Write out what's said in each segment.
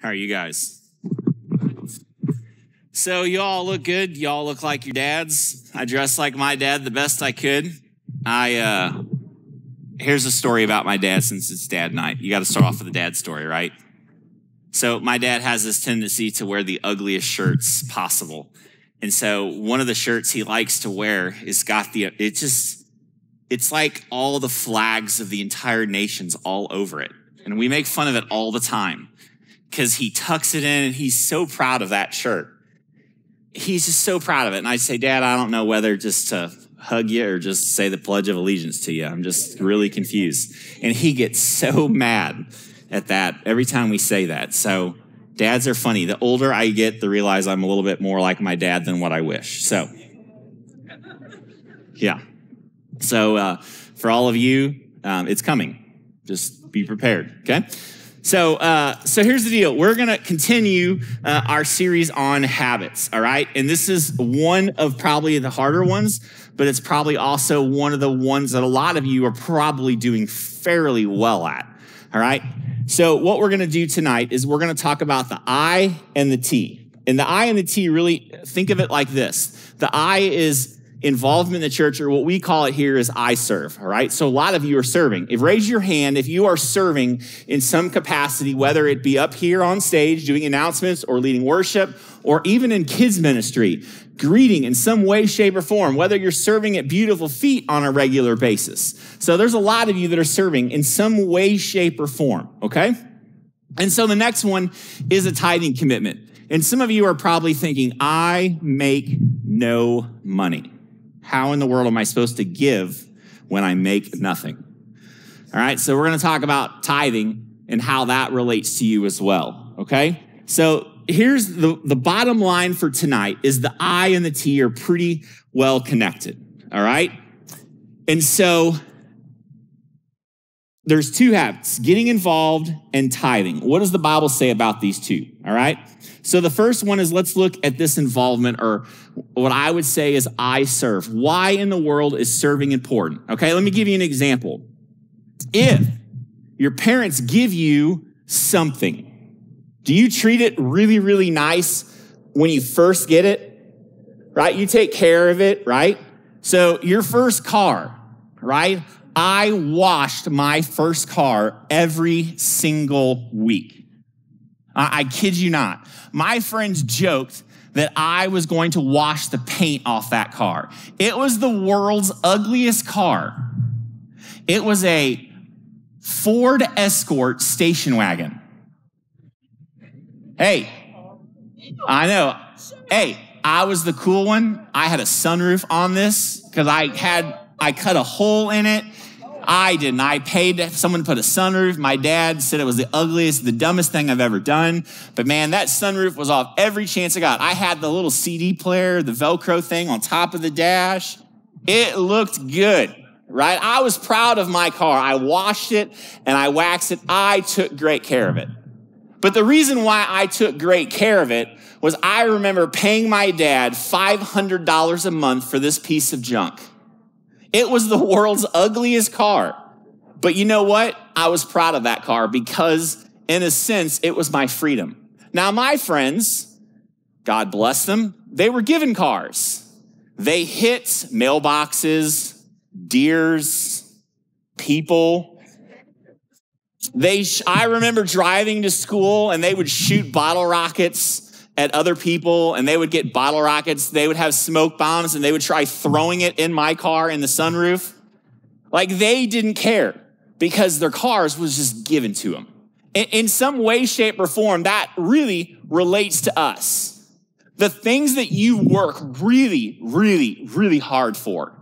How are you guys? So, you all look good. You all look like your dads. I dress like my dad the best I could. I, uh, here's a story about my dad since it's dad night. You got to start off with a dad story, right? So, my dad has this tendency to wear the ugliest shirts possible. And so, one of the shirts he likes to wear is got the, it just, it's like all the flags of the entire nation's all over it. And we make fun of it all the time because he tucks it in and he's so proud of that shirt. He's just so proud of it. And I say, Dad, I don't know whether just to hug you or just say the Pledge of Allegiance to you. I'm just really confused. And he gets so mad at that every time we say that. So dads are funny. The older I get, the realize I'm a little bit more like my dad than what I wish. So, yeah. So, uh, for all of you, um, it's coming. Just be prepared, okay? So, uh, so here's the deal. We're going to continue uh, our series on habits. All right. And this is one of probably the harder ones, but it's probably also one of the ones that a lot of you are probably doing fairly well at. All right. So what we're going to do tonight is we're going to talk about the I and the T. And the I and the T really think of it like this. The I is involvement in the church, or what we call it here is I serve. All right. So a lot of you are serving. If raise your hand if you are serving in some capacity, whether it be up here on stage doing announcements or leading worship, or even in kids ministry, greeting in some way, shape, or form, whether you're serving at beautiful feet on a regular basis. So there's a lot of you that are serving in some way, shape, or form. Okay. And so the next one is a tithing commitment. And some of you are probably thinking, I make no money. How in the world am I supposed to give when I make nothing? All right, so we're going to talk about tithing and how that relates to you as well. Okay, so here's the, the bottom line for tonight is the I and the T are pretty well connected. All right, and so there's two habits getting involved and tithing. What does the Bible say about these two? All right. So the first one is let's look at this involvement, or what I would say is I serve. Why in the world is serving important? Okay, let me give you an example. If your parents give you something, do you treat it really, really nice when you first get it? Right? You take care of it, right? So your first car, right? I washed my first car every single week. I, I kid you not. My friends joked that I was going to wash the paint off that car. It was the world's ugliest car. It was a Ford Escort station wagon. Hey, I know. Hey, I was the cool one. I had a sunroof on this because I had, I cut a hole in it I didn't. I paid someone to put a sunroof. My dad said it was the ugliest, the dumbest thing I've ever done. But man, that sunroof was off every chance I got. I had the little CD player, the Velcro thing on top of the dash. It looked good, right? I was proud of my car. I washed it and I waxed it. I took great care of it. But the reason why I took great care of it was I remember paying my dad $500 a month for this piece of junk. It was the world's ugliest car. But you know what? I was proud of that car because, in a sense, it was my freedom. Now, my friends, God bless them, they were given cars. They hit mailboxes, deers, people. They, I remember driving to school and they would shoot bottle rockets at other people and they would get bottle rockets. They would have smoke bombs and they would try throwing it in my car in the sunroof. Like they didn't care because their cars was just given to them. In, some way, shape, or form, that really relates to us. The things that you work really, really, really hard for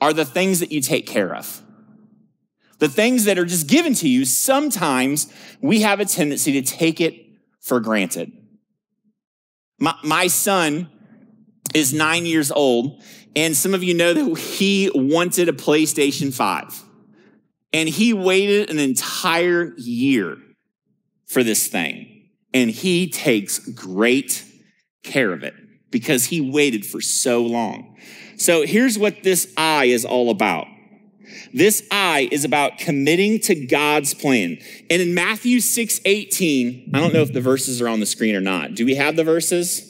are the things that you take care of. The things that are just given to you, sometimes we have a tendency to take it for granted. My, my son is nine years old, and some of you know that he wanted a PlayStation 5. And he waited an entire year for this thing. And he takes great care of it because he waited for so long. So here's what this I is all about. This I is about committing to God's plan. And in Matthew 6 18, I don't know if the verses are on the screen or not. Do we have the verses?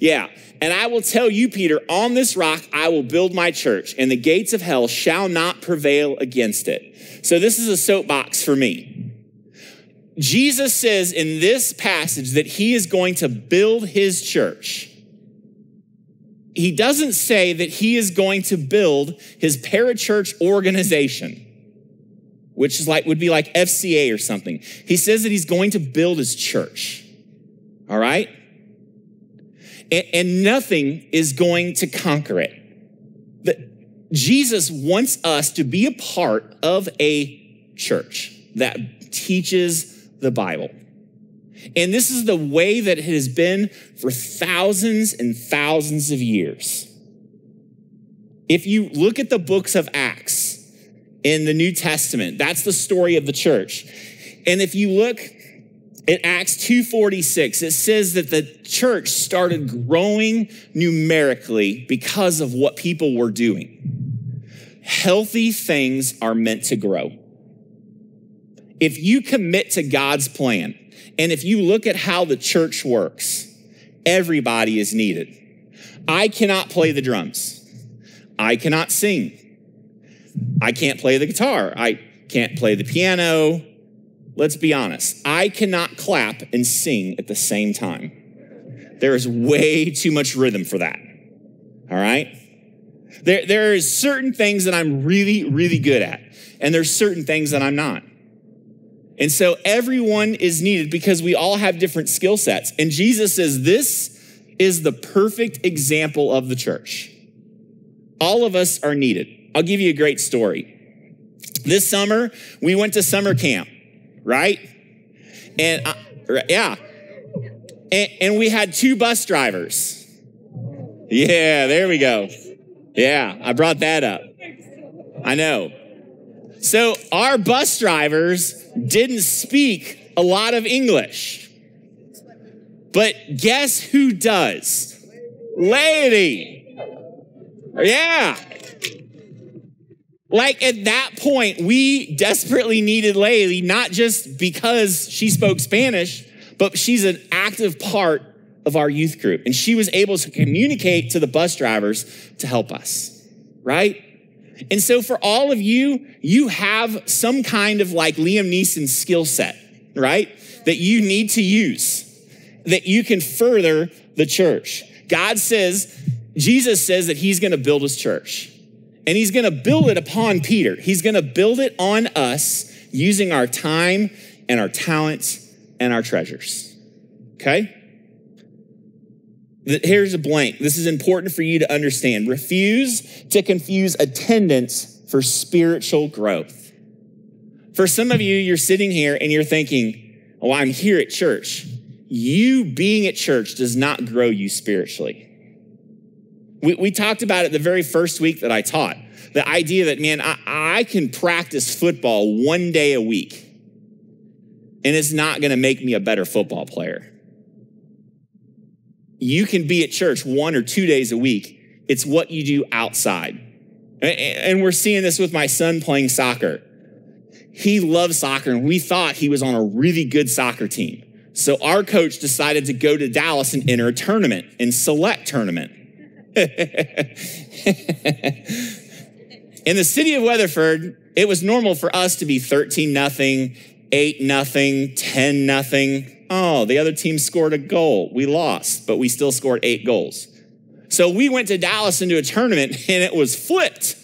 Yeah. And I will tell you, Peter, on this rock I will build my church, and the gates of hell shall not prevail against it. So this is a soapbox for me. Jesus says in this passage that he is going to build his church. He doesn't say that he is going to build his parachurch organization, which is like would be like FCA or something. He says that he's going to build his church. All right? and, and nothing is going to conquer it. But Jesus wants us to be a part of a church that teaches the Bible. And this is the way that it has been for thousands and thousands of years. If you look at the books of Acts in the New Testament, that's the story of the church. And if you look in Acts 2:46 it says that the church started growing numerically because of what people were doing. Healthy things are meant to grow. If you commit to God's plan and if you look at how the church works, everybody is needed. I cannot play the drums. I cannot sing. I can't play the guitar. I can't play the piano let's be honest, I cannot clap and sing at the same time. There is way too much rhythm for that. All right? There, there is certain things that I'm really, really good at, and there's certain things that I'm not. And so everyone is needed because we all have different skill sets. And Jesus says this is the perfect example of the church. All of us are needed. I'll give you a great story. This summer, we went to summer camp right? And uh, I, yeah. And, and we had two bus drivers. Yeah, there we go. Yeah, I brought that up. I know. So our bus drivers didn't speak a lot of English. But guess who does? Laylee. Yeah. Like at that point, we desperately needed Laylee, not just because she spoke Spanish, but she's an active part of our youth group. And she was able to communicate to the bus drivers to help us, right? And so for all of you, you have some kind of like Liam Neeson skill set, right? That you need to use, that you can further the church. God says, Jesus says that he's gonna build his church and he's going to build it upon Peter. He's going to build it on us using our time and our talents and our treasures. Okay? Here's a blank. This is important for you to understand. Refuse to confuse attendance for spiritual growth. For some of you, you're sitting here and you're thinking, oh, I'm here at church. You being at church does not grow you spiritually. We, we talked about it the very first week that I taught. The idea that, man, I, I can practice football one day a week and it's not going to make me a better football player. You can be at church one or two days a week. It's what you do outside. And we're seeing this with my son playing soccer. He loves soccer, and we thought he was on a really good soccer team. So our coach decided to go to Dallas and enter a tournament and select tournament. In the city of Weatherford, it was normal for us to be 13 nothing, 8 nothing, 10 nothing. Oh, the other team scored a goal. We lost, but we still scored 8 goals. So we went to Dallas into a tournament and it was flipped.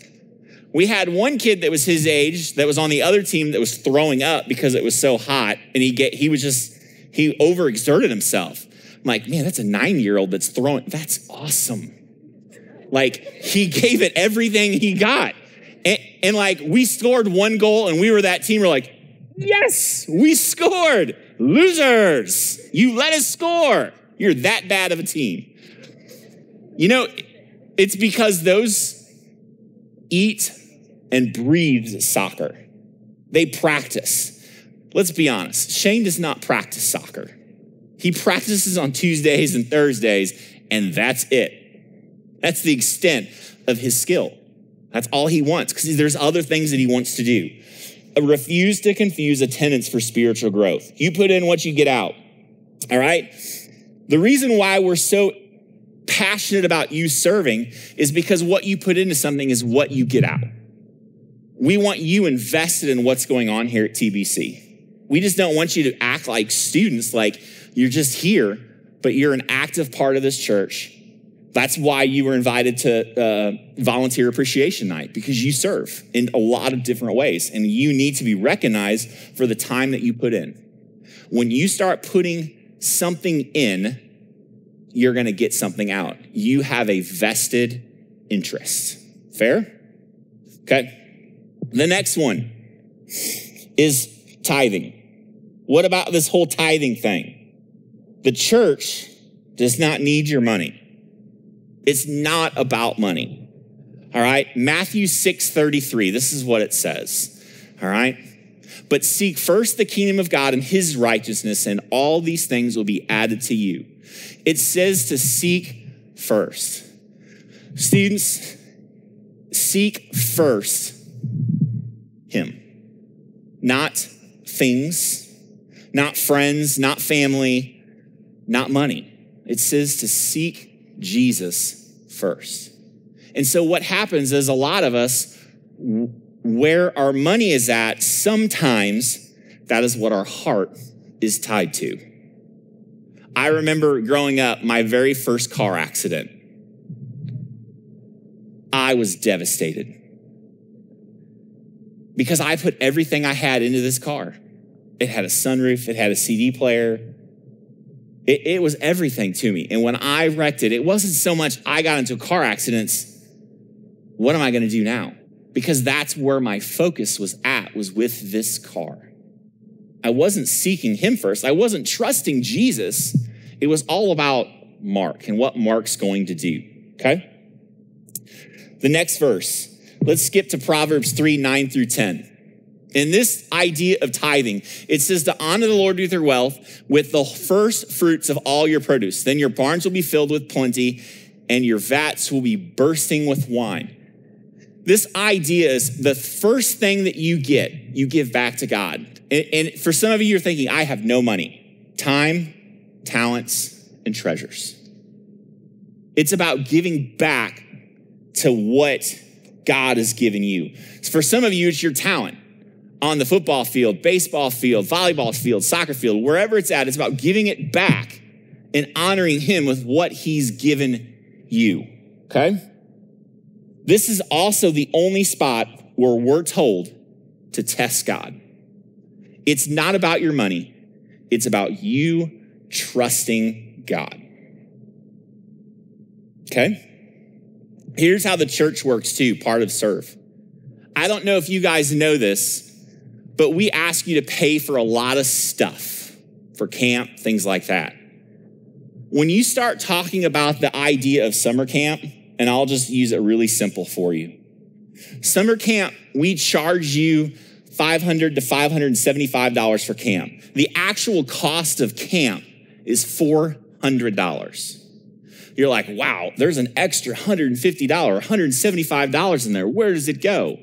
We had one kid that was his age that was on the other team that was throwing up because it was so hot and he get he was just he overexerted himself. I'm like, man, that's a 9-year-old that's throwing that's awesome. Like he gave it everything he got. And, and, like we scored one goal and we were that team. We're like, yes, we scored. Losers, you let us score. You're that bad of a team. You know, it's because those eat and breathe soccer. They practice. Let's be honest. Shane does not practice soccer. He practices on Tuesdays and Thursdays, and that's it. That's the extent of his skill. That's all he wants because there's other things that he wants to do. Uh, refuse to confuse attendance for spiritual growth. You put in what you get out. All right? The reason why we're so passionate about you serving is because what you put into something is what you get out. We want you invested in what's going on here at TBC. We just don't want you to act like students, like you're just here, but you're an active part of this church. That's why you were invited to uh, volunteer appreciation night because you serve in a lot of different ways and you need to be recognized for the time that you put in. When you start putting something in, you're going to get something out. You have a vested interest. Fair? Okay. The next one is tithing. What about this whole tithing thing? The church does not need your money. It's not about money. All right? Matthew 6:33. This is what it says. All right? But seek first the kingdom of God and his righteousness, and all these things will be added to you. It says to seek first. Students, seek first him, not things, not friends, not family, not money. It says to seek Jesus first. And so what happens is a lot of us, where our money is at, sometimes that is what our heart is tied to. I remember growing up, my very first car accident. I was devastated because I put everything I had into this car. It had a sunroof, it had a CD player. It, it, was everything to me. And when I wrecked it, it wasn't so much I got into car accidents. What am I going to do now? Because that's where my focus was at, was with this car. I wasn't seeking him first. I wasn't trusting Jesus. It was all about Mark and what Mark's going to do. Okay? The next verse. Let's skip to Proverbs 3 9 through 10. In this idea of tithing, it says to honor the Lord with your wealth, with the first fruits of all your produce. Then your barns will be filled with plenty, and your vats will be bursting with wine. This idea is the first thing that you get, you give back to God. And, and for some of you, you're thinking, I have no money, time, talents, and treasures. It's about giving back to what God has given you. For some of you, it's your talent on the football field, baseball field, volleyball field, soccer field, wherever it's at, it's about giving it back and honoring Him with what He's given you. Okay? This is also the only spot where we're told to test God. It's not about your money, it's about you trusting God. Okay? Here's how the church works too, part of serve. I don't know if you guys know this, but we ask you to pay for a lot of stuff for camp, things like that. When you start talking about the idea of summer camp, and I'll just use it really simple for you. Summer camp, we charge you $500 to $575 for camp. The actual cost of camp is $400. You're like, wow, there's an extra $150, $175 in there. Where does it go?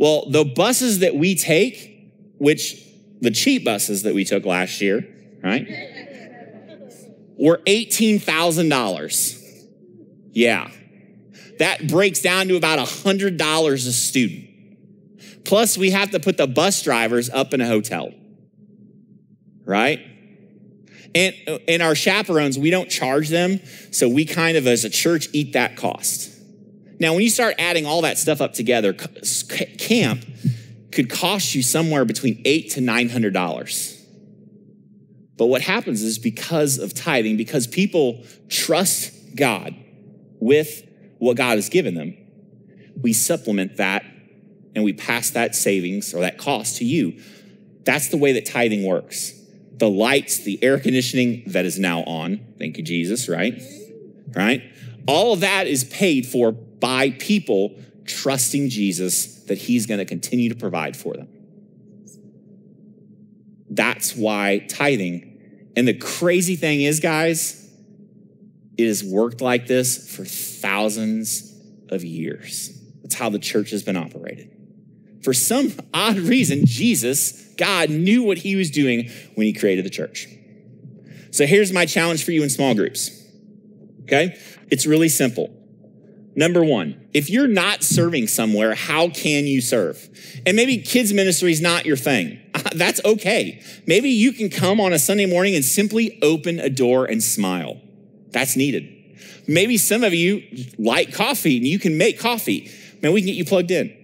Well, the buses that we take, which the cheap buses that we took last year, right, were $18,000. Yeah. That breaks down to about $100 a student. Plus, we have to put the bus drivers up in a hotel, right? And, and our chaperones, we don't charge them. So we kind of, as a church, eat that cost. Now, when you start adding all that stuff up together, camp could cost you somewhere between eight to nine hundred dollars. But what happens is because of tithing, because people trust God with what God has given them, we supplement that and we pass that savings or that cost to you. That's the way that tithing works. The lights, the air conditioning that is now on, thank you, Jesus, right? Right? All of that is paid for by people trusting Jesus that he's going to continue to provide for them. That's why tithing. And the crazy thing is, guys, it has worked like this for thousands of years. It's how the church has been operated. For some odd reason, Jesus, God, knew what he was doing when he created the church. So here's my challenge for you in small groups. Okay? It's really simple. Number one, if you're not serving somewhere, how can you serve? And maybe kids ministry is not your thing. That's okay. Maybe you can come on a Sunday morning and simply open a door and smile. That's needed. Maybe some of you like coffee and you can make coffee. Man, we can get you plugged in.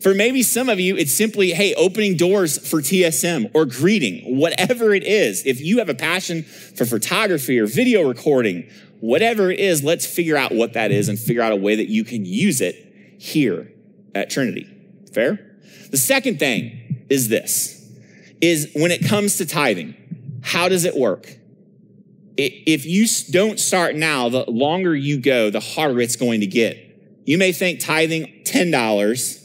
For maybe some of you, it's simply, hey, opening doors for TSM or greeting, whatever it is. If you have a passion for photography or video recording, whatever it is, let's figure out what that is and figure out a way that you can use it here at Trinity. Fair? The second thing is this is when it comes to tithing, how does it work? If you don't start now, the longer you go, the harder it's going to get. You may think tithing $10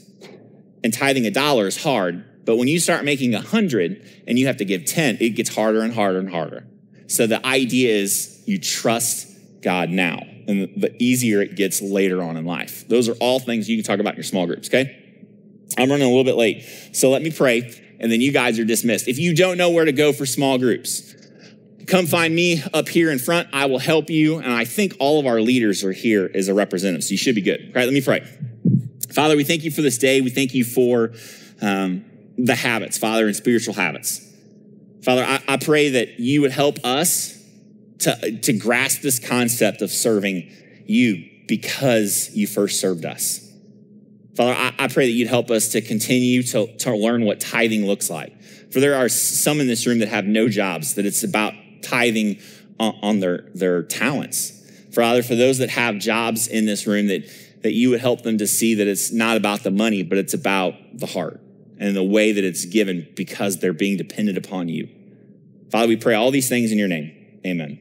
and tithing a dollar is hard, but when you start making a hundred and you have to give 10, it gets harder and harder and harder. So the idea is you trust God now, and the easier it gets later on in life. Those are all things you can talk about in your small groups, okay? I'm running a little bit late, so let me pray, and then you guys are dismissed. If you don't know where to go for small groups, come find me up here in front. I will help you, and I think all of our leaders are here as a representative, so you should be good. All right, let me pray. Father, we thank you for this day. We thank you for um, the habits, Father, and spiritual habits. Father, I, I pray that you would help us to, to grasp this concept of serving you because you first served us. Father, I, I pray that you'd help us to continue to, to learn what tithing looks like. For there are some in this room that have no jobs, that it's about tithing on, on their, their talents. Father, for those that have jobs in this room, that, that you would help them to see that it's not about the money, but it's about the heart and the way that it's given because they're being dependent upon you. Father, we pray all these things in your name. Amen.